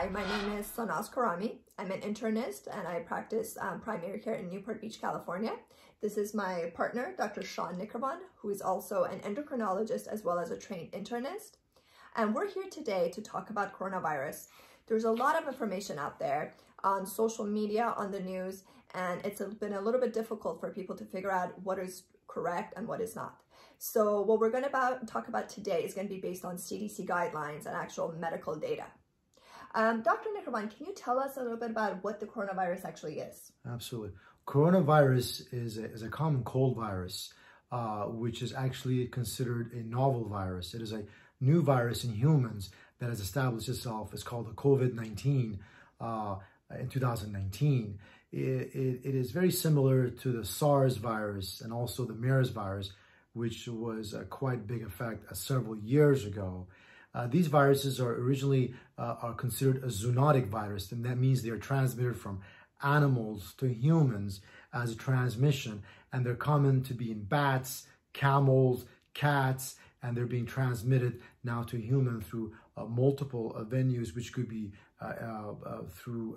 Hi, my name is Sanaz Khorrami. I'm an internist and I practice um, primary care in Newport Beach, California. This is my partner, Dr. Sean Nikravan, who is also an endocrinologist as well as a trained internist. And we're here today to talk about coronavirus. There's a lot of information out there on social media, on the news, and it's been a little bit difficult for people to figure out what is correct and what is not. So what we're going to talk about today is going to be based on CDC guidelines and actual medical data. Um, Dr. Nikravan, can you tell us a little bit about what the coronavirus actually is? Absolutely. Coronavirus is a, is a common cold virus, uh, which is actually considered a novel virus. It is a new virus in humans that has established itself. It's called the COVID-19 uh, in 2019. It, it, it is very similar to the SARS virus and also the MERS virus, which was a quite big effect uh, several years ago. Uh, these viruses are originally uh, are considered a zoonotic virus, and that means they are transmitted from animals to humans as a transmission, and they're common to be in bats, camels, cats, and they're being transmitted now to human through uh, multiple uh, venues, which could be uh, through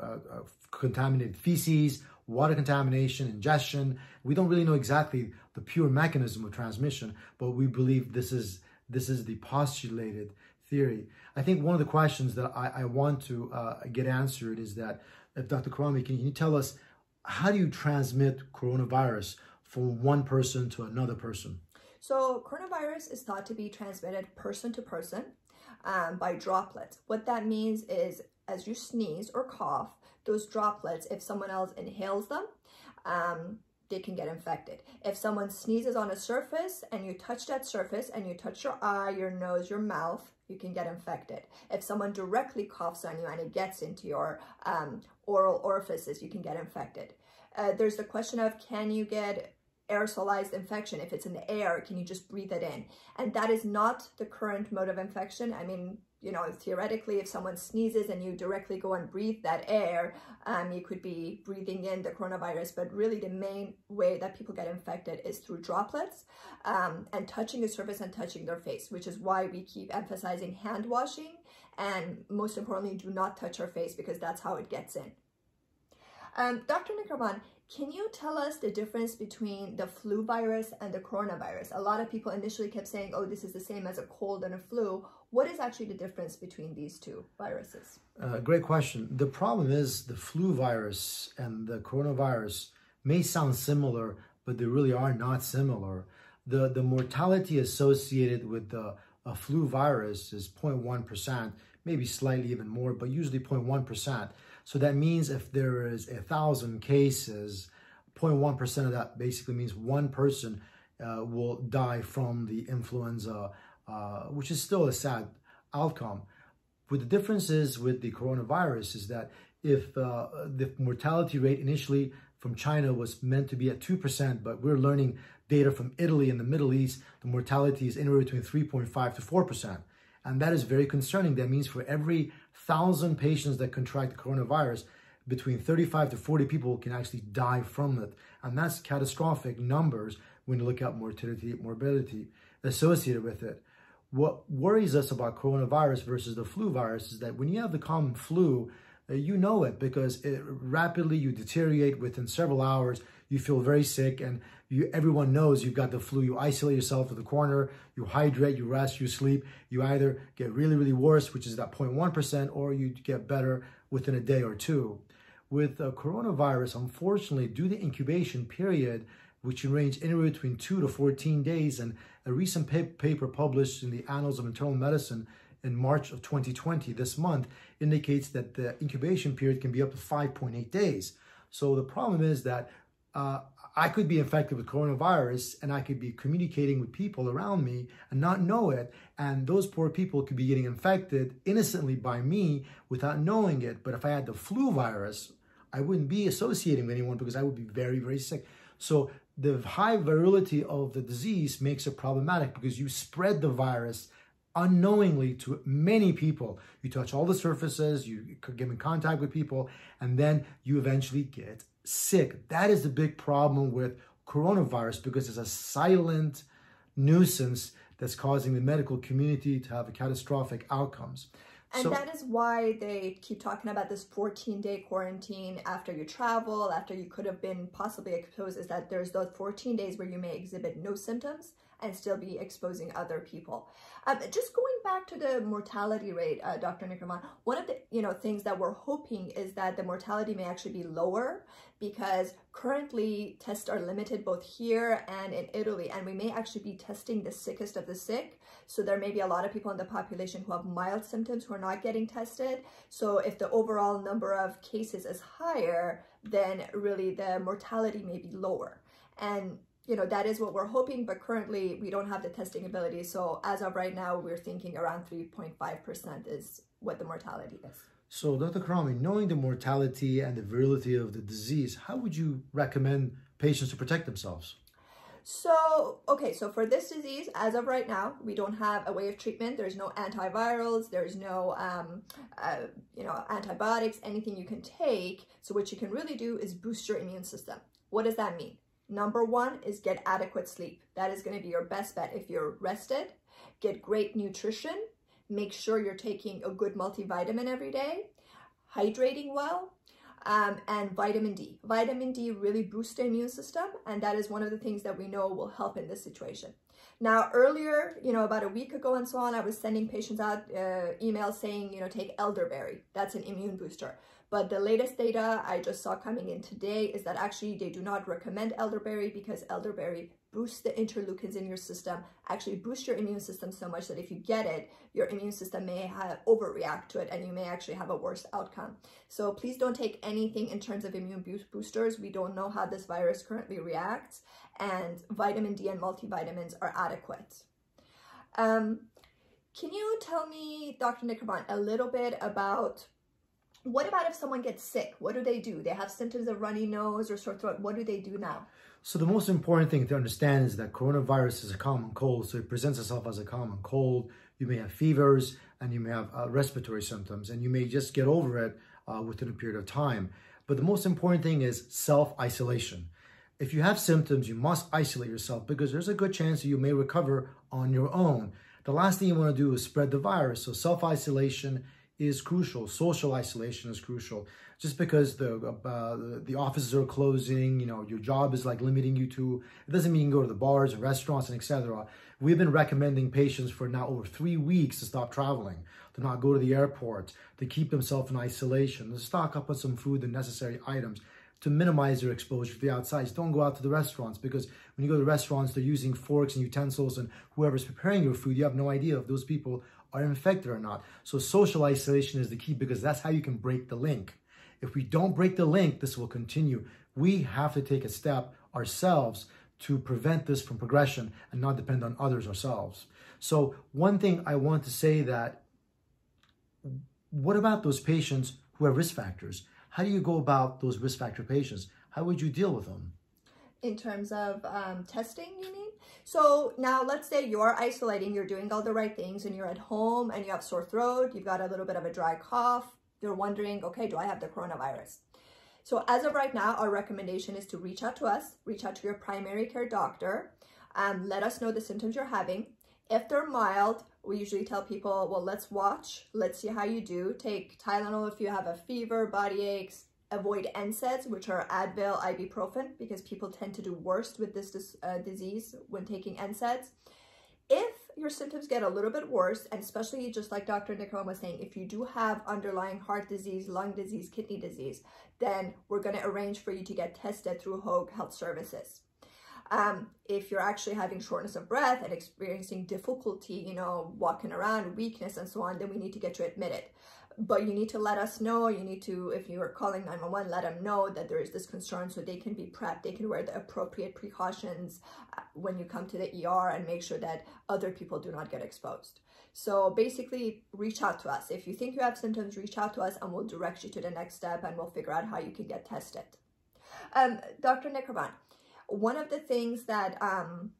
contaminated feces, water contamination, ingestion. We don't really know exactly the pure mechanism of transmission, but we believe this is this is the postulated theory. I think one of the questions that I, I want to uh, get answered is that, if Dr. Khorrami, can you tell us how do you transmit coronavirus from one person to another person? So coronavirus is thought to be transmitted person to person um, by droplets. What that means is as you sneeze or cough, those droplets, if someone else inhales them, um, they can get infected. If someone sneezes on a surface and you touch that surface and you touch your eye, your nose, your mouth, you can get infected. If someone directly coughs on you and it gets into your um, oral orifices, you can get infected. Uh, there's the question of can you get aerosolized infection? If it's in the air, can you just breathe it in? And that is not the current mode of infection. I mean, you know, theoretically, if someone sneezes and you directly go and breathe that air, um, you could be breathing in the coronavirus. But really, the main way that people get infected is through droplets um, and touching a surface and touching their face, which is why we keep emphasizing hand washing. And most importantly, do not touch your face because that's how it gets in. Um, Dr. Nikravan, can you tell us the difference between the flu virus and the coronavirus? A lot of people initially kept saying, oh, this is the same as a cold and a flu. What is actually the difference between these two viruses? Uh, great question. The problem is the flu virus and the coronavirus may sound similar, but they really are not similar. The, the mortality associated with the a flu virus is 0.1%, maybe slightly even more, but usually 0.1%. So that means if there is a thousand cases, 0.1% of that basically means one person uh, will die from the influenza, uh, which is still a sad outcome. But the difference is with the coronavirus is that if uh, the mortality rate initially from China was meant to be at 2%, but we're learning data from Italy and the Middle East, the mortality is anywhere between 3.5 to 4%. And that is very concerning. That means for every thousand patients that contract coronavirus, between 35 to 40 people can actually die from it. And that's catastrophic numbers when you look at mortality, morbidity associated with it. What worries us about coronavirus versus the flu virus is that when you have the common flu, uh, you know it because it rapidly you deteriorate within several hours. You feel very sick and you everyone knows you've got the flu. You isolate yourself in the corner you hydrate you rest you sleep. You either get really really worse which is that 0.1% or you get better within a day or two. With uh, coronavirus unfortunately due to incubation period which can range anywhere between 2 to 14 days and a recent pa paper published in the annals of internal medicine in March of 2020, this month, indicates that the incubation period can be up to 5.8 days. So the problem is that uh, I could be infected with coronavirus and I could be communicating with people around me and not know it. And those poor people could be getting infected innocently by me without knowing it. But if I had the flu virus, I wouldn't be associating with anyone because I would be very, very sick. So the high virility of the disease makes it problematic because you spread the virus unknowingly to many people. You touch all the surfaces, you get in contact with people, and then you eventually get sick. That is the big problem with coronavirus because it's a silent nuisance that's causing the medical community to have catastrophic outcomes. And so, that is why they keep talking about this 14 day quarantine after you travel, after you could have been possibly exposed, is that there's those 14 days where you may exhibit no symptoms and still be exposing other people. Um, just going back to the mortality rate, uh, Dr. Nikravan, one of the you know things that we're hoping is that the mortality may actually be lower because currently tests are limited both here and in Italy, and we may actually be testing the sickest of the sick. So there may be a lot of people in the population who have mild symptoms who are not getting tested. So if the overall number of cases is higher, then really the mortality may be lower. And you know, that is what we're hoping, but currently we don't have the testing ability. So as of right now, we're thinking around 3.5% is what the mortality is. So Dr. Khorrami, knowing the mortality and the virility of the disease, how would you recommend patients to protect themselves? So, okay, so for this disease, as of right now, we don't have a way of treatment. There's no antivirals, there's no, um, uh, you know, antibiotics, anything you can take. So what you can really do is boost your immune system. What does that mean? Number one is get adequate sleep. That is going to be your best bet. If you're rested, get great nutrition. Make sure you're taking a good multivitamin every day, hydrating well, um, and vitamin D. Vitamin D really boosts the immune system, and that is one of the things that we know will help in this situation. Now, earlier, you know, about a week ago and so on, I was sending patients out uh, emails saying, you know, take elderberry. That's an immune booster. But the latest data I just saw coming in today is that actually they do not recommend elderberry because elderberry boosts the interleukins in your system, actually boosts your immune system so much that if you get it, your immune system may have overreact to it and you may actually have a worse outcome. So please don't take anything in terms of immune boosters. We don't know how this virus currently reacts and vitamin D and multivitamins are adequate. Um, can you tell me, Dr. Nikravan, a little bit about what about if someone gets sick? What do they do? They have symptoms of runny nose or sore throat. What do they do now? So the most important thing to understand is that coronavirus is a common cold. So it presents itself as a common cold. You may have fevers and you may have uh, respiratory symptoms and you may just get over it uh, within a period of time. But the most important thing is self-isolation. If you have symptoms, you must isolate yourself because there's a good chance that you may recover on your own. The last thing you want to do is spread the virus. So self-isolation is crucial. Social isolation is crucial. Just because the uh, the offices are closing, you know, your job is like limiting you to. It doesn't mean you can go to the bars and restaurants and etc. We've been recommending patients for now over three weeks to stop traveling, to not go to the airport, to keep themselves in isolation, to stock up on some food and necessary items to minimize their exposure to the outside. don't go out to the restaurants because when you go to restaurants, they're using forks and utensils and whoever's preparing your food, you have no idea if those people are infected or not. So social isolation is the key because that's how you can break the link. If we don't break the link, this will continue. We have to take a step ourselves to prevent this from progression and not depend on others ourselves. So one thing I want to say that what about those patients who have risk factors? How do you go about those risk factor patients? How would you deal with them? In terms of um, testing, you mean? So now let's say you're isolating, you're doing all the right things and you're at home and you have sore throat, you've got a little bit of a dry cough, you're wondering, okay, do I have the coronavirus? So as of right now, our recommendation is to reach out to us, reach out to your primary care doctor, um, let us know the symptoms you're having. If they're mild, we usually tell people, well, let's watch, let's see how you do. Take Tylenol if you have a fever, body aches, avoid NSAIDs, which are Advil, ibuprofen, because people tend to do worse with this uh, disease when taking NSAIDs. If your symptoms get a little bit worse, and especially just like Dr. Nicole was saying, if you do have underlying heart disease, lung disease, kidney disease, then we're going to arrange for you to get tested through Hoag Health Services. Um, if you're actually having shortness of breath and experiencing difficulty, you know, walking around, weakness and so on, then we need to get you admitted but you need to let us know. You need to, if you are calling 911, let them know that there is this concern so they can be prepped. They can wear the appropriate precautions uh, when you come to the ER and make sure that other people do not get exposed. So basically, reach out to us. If you think you have symptoms, reach out to us and we'll direct you to the next step and we'll figure out how you can get tested. Um, Dr. Nikravan, one of the things that um,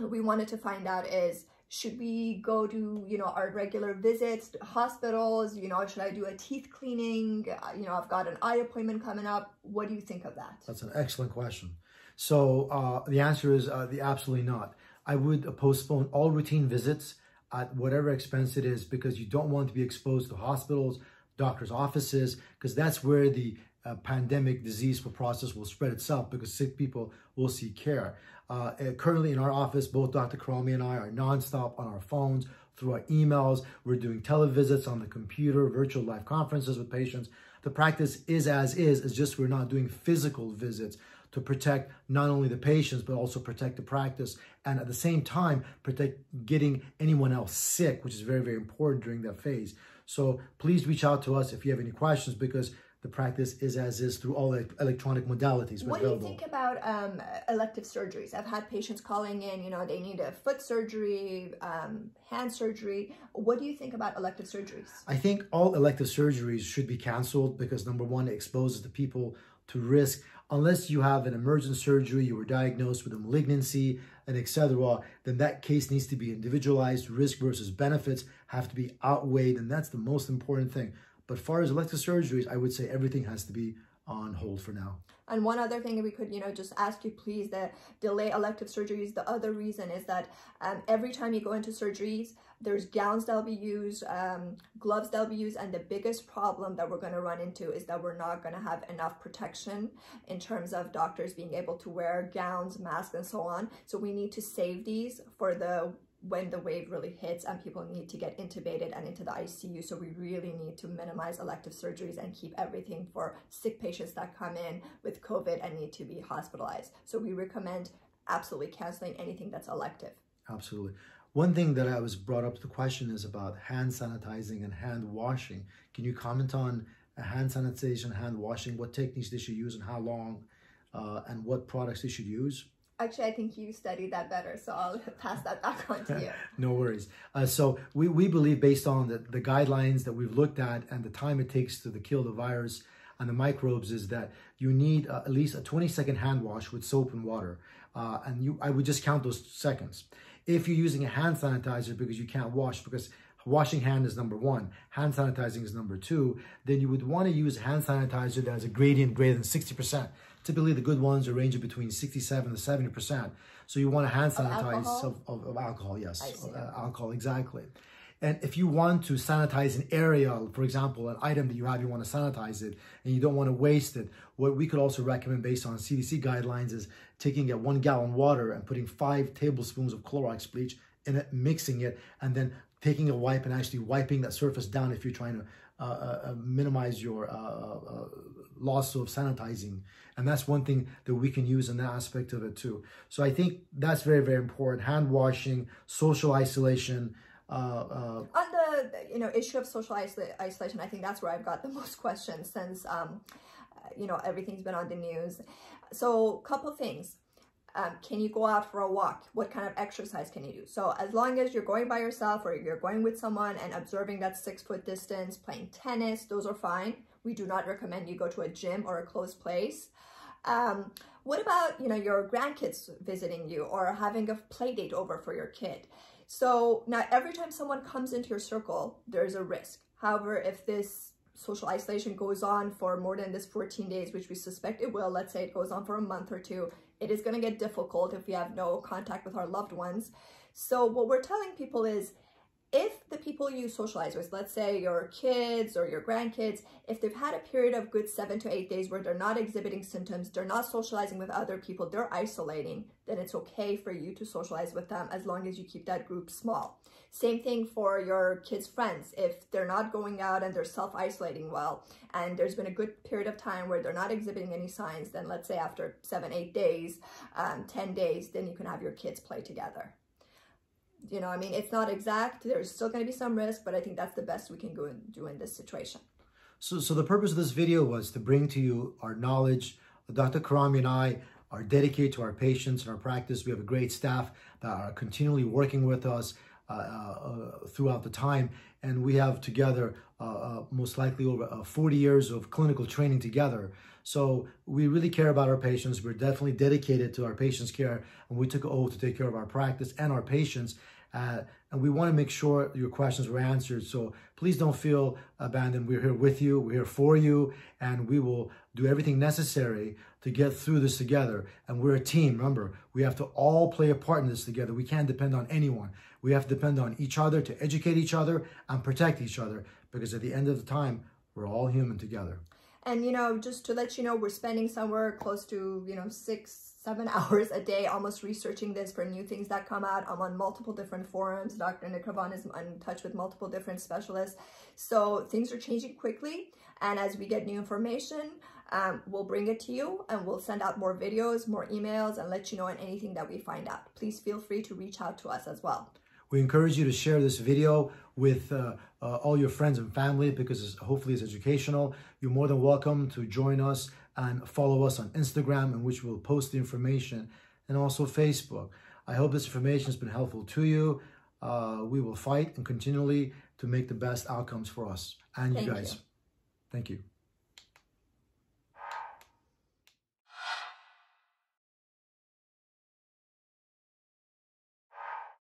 we wanted to find out is should we go to, you know, our regular visits to hospitals? You know, should I do a teeth cleaning? Uh, you know, I've got an eye appointment coming up. What do you think of that? That's an excellent question. So uh, the answer is uh, the absolutely not. I would postpone all routine visits. at whatever expense it is because you don't want to be exposed to hospitals, doctors' offices, because that's where the uh, pandemic disease for process will spread itself because sick people will seek care. Uh, currently in our office, both Dr. Khorrami and I are nonstop on our phones, through our emails. We're doing televisits on the computer, virtual live conferences with patients. The practice is as is, it's just we're not doing physical visits to protect not only the patients, but also protect the practice. And at the same time, protect getting anyone else sick, which is very, very important during that phase. So please reach out to us if you have any questions because the practice is as is through all electronic modalities. What available. do you think about um, elective surgeries? I've had patients calling in, you know, they need a foot surgery, um, hand surgery. What do you think about elective surgeries? I think all elective surgeries should be canceled because number one, it exposes the people to risk. Unless you have an emergent surgery, you were diagnosed with a malignancy, and etc., then that case needs to be individualized. Risk versus benefits have to be outweighed, and that's the most important thing. But far as elective surgeries, I would say everything has to be on hold for now. And one other thing we could, you know, just ask you please that delay elective surgeries. The other reason is that um, every time you go into surgeries, there's gowns that'll be used, um, gloves that'll be used, and the biggest problem that we're going to run into is that we're not going to have enough protection in terms of doctors being able to wear gowns, masks, and so on. So we need to save these for the when the wave really hits and people need to get intubated and into the ICU. So we really need to minimize elective surgeries and keep everything for sick patients that come in with COVID and need to be hospitalized. So we recommend absolutely canceling anything that's elective. Absolutely. One thing that I was brought up, the question is about hand sanitizing and hand washing. Can you comment on hand sanitization, hand washing? What techniques they should use and how long, uh, and what products they should use? Actually, I think you studied that better, so I'll pass that back on to you. no worries. Uh, so we, we believe based on the, the guidelines that we've looked at and the time it takes to the kill the virus and the microbes is that you need uh, at least a 20 second hand wash with soap and water. Uh, and you, I would just count those seconds. If you're using a hand sanitizer because you can't wash, because washing hand is number one, hand sanitizing is number two, then you would want to use hand sanitizer that has a gradient greater than 60%. Typically, the good ones are ranging between 67 to 70%. So you want to hand sanitize of, of, of, alcohol, yes, uh, alcohol, exactly. And if you want to sanitize an area, for example, an item that you have, you want to sanitize it and you don't want to waste it, what we could also recommend based on CDC guidelines is taking a one gallon water and putting five tablespoons of Clorox bleach in it, mixing it, and then taking a wipe and actually wiping that surface down if you're trying to uh, uh, uh minimize your uh, uh, loss of sanitizing. And that's one thing that we can use in that aspect of it too. So I think that's very, very important. Hand washing, social isolation. Uh, uh, On the you know issue of social isol- isolation, I think that's where I've got the most questions since um, you know everything's been on the news. So, couple things. Um, can you go out for a walk? What kind of exercise can you do? So as long as you're going by yourself or you're going with someone and observing that six foot distance, playing tennis, those are fine. We do not recommend you go to a gym or a closed place. Um, what about, you know, your grandkids visiting you or having a play date over for your kid? So now every time someone comes into your circle, there's a risk. However, if this social isolation goes on for more than this 14 days, which we suspect it will, let's say it goes on for a month or two, it is going to get difficult if we have no contact with our loved ones. So what we're telling people is if the people you socialize with, let's say your kids or your grandkids, if they've had a period of good seven to eight days where they're not exhibiting symptoms, they're not socializing with other people, they're isolating, then it's okay for you to socialize with them as long as you keep that group small. Same thing for your kids' friends. If they're not going out and they're self-isolating well, and there's been a good period of time where they're not exhibiting any signs, then let's say after seven, eight days, um, 10 days, then you can have your kids play together you know, I mean, it's not exact. There's still going to be some risk, but I think that's the best we can go and do in this situation. So, so the purpose of this video was to bring to you our knowledge. Dr. Khorrami and I are dedicated to our patients and our practice. We have a great staff that are continually working with us throughout the time. And we have together uh, uh most likely over uh, 40 years of clinical training together. So we really care about our patients. We're definitely dedicated to our patients' care. And we took an oath to take care of our practice and our patients. Uh, and we want to make sure your questions were answered. So please don't feel abandoned. We're here with you. We're here for you. And we will do everything necessary to get through this together. And we're a team. Remember, we have to all play a part in this together. We can't depend on anyone. We have to depend on each other to educate each other and protect each other because at the end of the time, we're all human together. And, you know, just to let you know, we're spending somewhere close to, you know, six, seven hours a day almost researching this for new things that come out. I'm on multiple different forums. Dr. Nikravan is in touch with multiple different specialists. So things are changing quickly. And as we get new information, um, we'll bring it to you and we'll send out more videos, more emails, and let you know on anything that we find out. Please feel free to reach out to us as well. We encourage you to share this video with uh, uh, all your friends and family because it's, hopefully it's educational. You're more than welcome to join us and follow us on Instagram in which we'll post the information and also Facebook. I hope this information has been helpful to you. Uh, we will fight and continually to make the best outcomes for us and Thank you guys. You. Thank you.